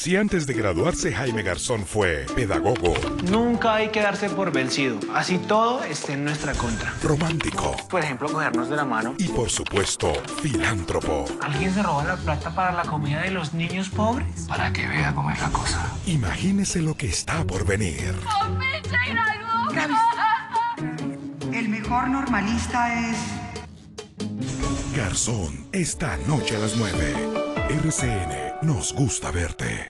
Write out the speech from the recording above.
Si antes de graduarse Jaime Garzón fue pedagogo, Nunca hay que darse por vencido, así todo esté en nuestra contra. romántico Por ejemplo, cogernos de la mano. y por supuesto filántropo, ¿Alguien se roba la plata para la comida de los niños pobres? Para que vea cómo es la cosa. imagínese lo que está por venir. El mejor normalista es... Garzón, esta noche a las 9. RCN, nos gusta verte.